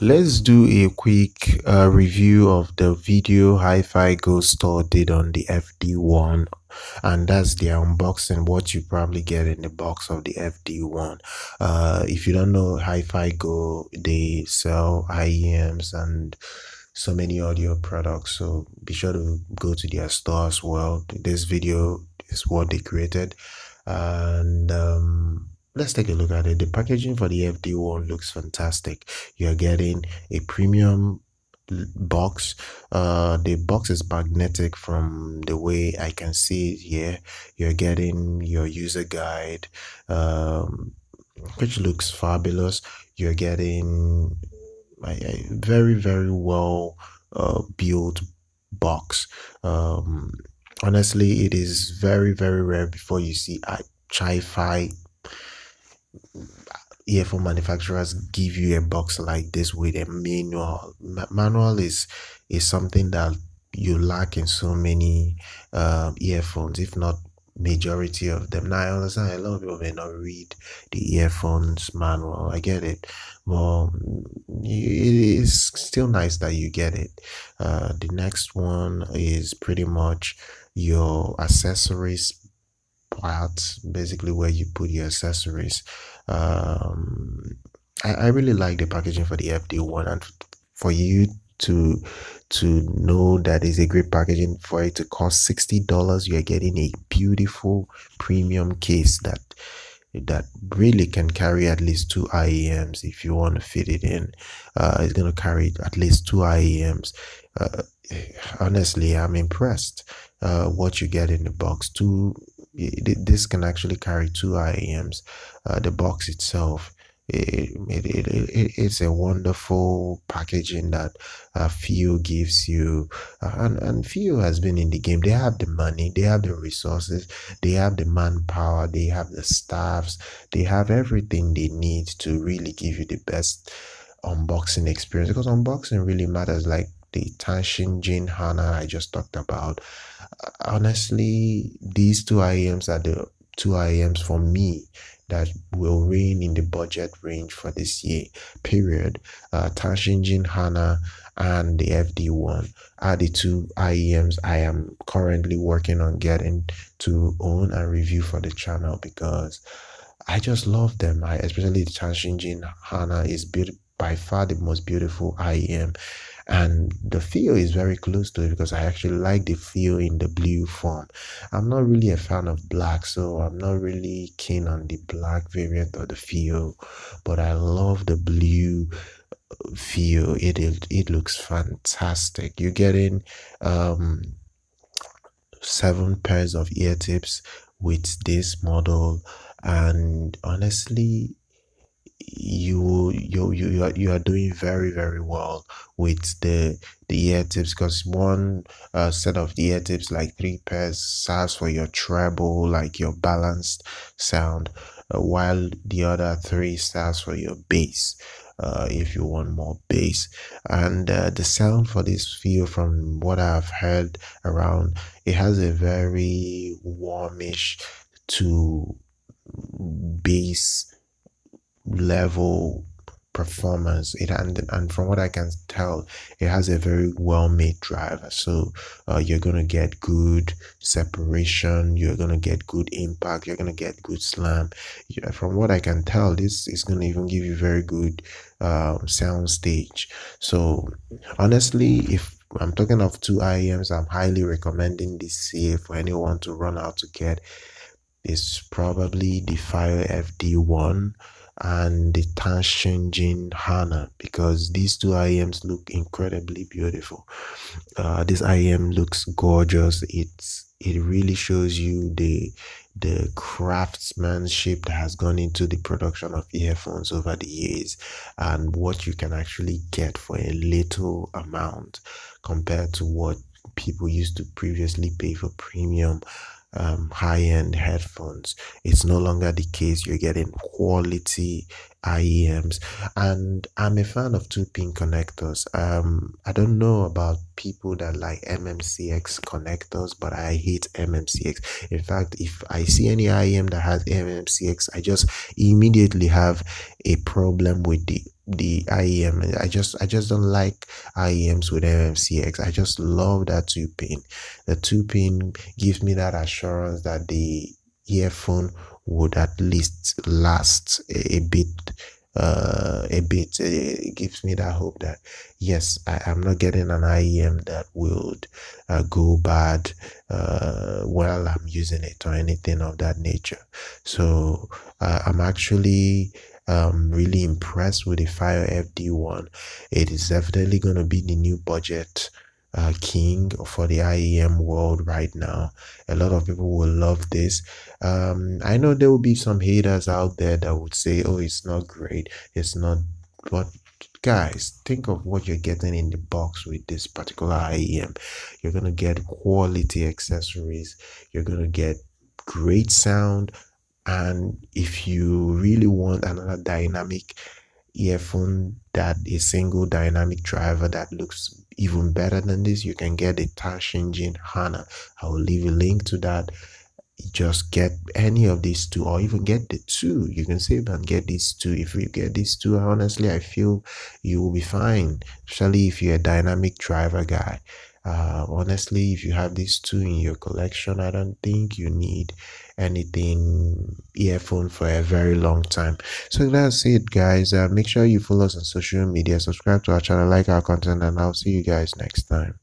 let's do a quick uh, review of the video Hi-Fi Go store did on the FD1 and that's the unboxing what you probably get in the box of the FD1 uh, if you don't know Hi-Fi Go they sell IEMs and so many audio products. So be sure to go to their store as well. This video is what they created. And um, let's take a look at it. The packaging for the fd1 looks fantastic. You're getting a premium box. Uh the box is magnetic from the way i can see it here. You're getting your user guide um which looks fabulous. You're getting a, very very well uh, built box. Um honestly it is very very rare before you see a chi-fi earphone manufacturers give you a box like this with a manual. Manual is is something that you lack in so many um, earphones if not majority of them. Now i understand a lot of people may not read the earphones manual. I get it. Well it is still nice that you get it. Uh, the next one is pretty much your accessories part basically where you put your accessories um I, I really like the packaging for the fd1 and for you to to know that is a great packaging for it to cost $60 you're getting a beautiful premium case that that really can carry at least two IEMs if you want to fit it in. Uh, it's going to carry at least two IEMs. Uh, honestly, I'm impressed. Uh, what you get in the box. Two this can actually carry two IEMs. Uh, the box itself, it, it, it, it, it's a wonderful packaging that uh, FiiO gives you. Uh, and, and FiiO has been in the game. They have the money, they have the resources, they have the manpower, they have the staffs, they have everything they need to really give you the best unboxing experience because unboxing really matters like the Tanchjim Hana I just talked about honestly, these two IEMs are the two IEMs for me that will reign in the budget range for this year period. Uh Tanchjim Hana and the FD1 are the two IEMs I am currently working on getting to own and review for the channel because I just love them. I especially the Tanchjim Hana is by far the most beautiful IEM and the FiiO is very close to it because I actually like the FiiO in the blue form. I'm not really a fan of black, so I'm not really keen on the black variant of the FiiO, but I love the blue FiiO. It it, it looks fantastic. You're getting um seven pairs of ear tips with this model and honestly you you you you are, you are doing very very well with the the ear tips because one uh, set of the ear tips like three pairs serves for your treble like your balanced sound uh, while the other three serves for your bass uh, if you want more bass. And uh, the sound for this FiiO from what i've heard around it has a very warmish to bass level performance it and and from what i can tell it has a very well made driver. So uh, you're gonna get good separation you're gonna get good impact you're gonna get good slam. Yeah, from what i can tell this is gonna even give you very good uh, sound stage. So honestly if i'm talking of two iems i'm highly recommending this here for anyone to run out to get. It's probably the FiiO fd1 and the Tanchjim Hana because these two IEMs look incredibly beautiful. Uh, this IEM looks gorgeous. It's it really shows you the the craftsmanship that has gone into the production of earphones over the years and what you can actually get for a little amount compared to what people used to previously pay for premium um, high-end headphones. It's no longer the case. You're getting quality IEMs and I'm a fan of two pin connectors. Um I don't know about people that like MMCX connectors but I hate MMCX in fact if I see any IEM that has MMCX I just immediately have a problem with the the IEM. I just I just don't like IEMs with MMCX. I just love that two pin. The two pin gives me that assurance that the earphone would at least last a, a bit uh, a bit. It gives me that hope that yes, I am not getting an IEM that would uh, go bad uh, while I'm using it or anything of that nature. So uh, I'm actually um, really impressed with the FiiO FD1. It is definitely going to be the new budget uh, king for the IEM world right now. A lot of people will love this. Um, I know there will be some haters out there that would say, "Oh, it's not great. It's not." But guys, think of what you're getting in the box with this particular IEM. You're gonna get quality accessories. You're gonna get great sound, and if you really want another dynamic earphone that a single dynamic driver that looks even better than this you can get the Tanchjim Hana. I will leave a link to that. Just get any of these two or even get the two. You can save and get these two. If you get these two honestly i feel you will be fine especially if you're a dynamic driver guy uh, honestly if you have these two in your collection i don't think you need anything earphone for a very long time. So that's it guys. Uh, make sure you follow us on social media subscribe to our channel like our content and i'll see you guys next time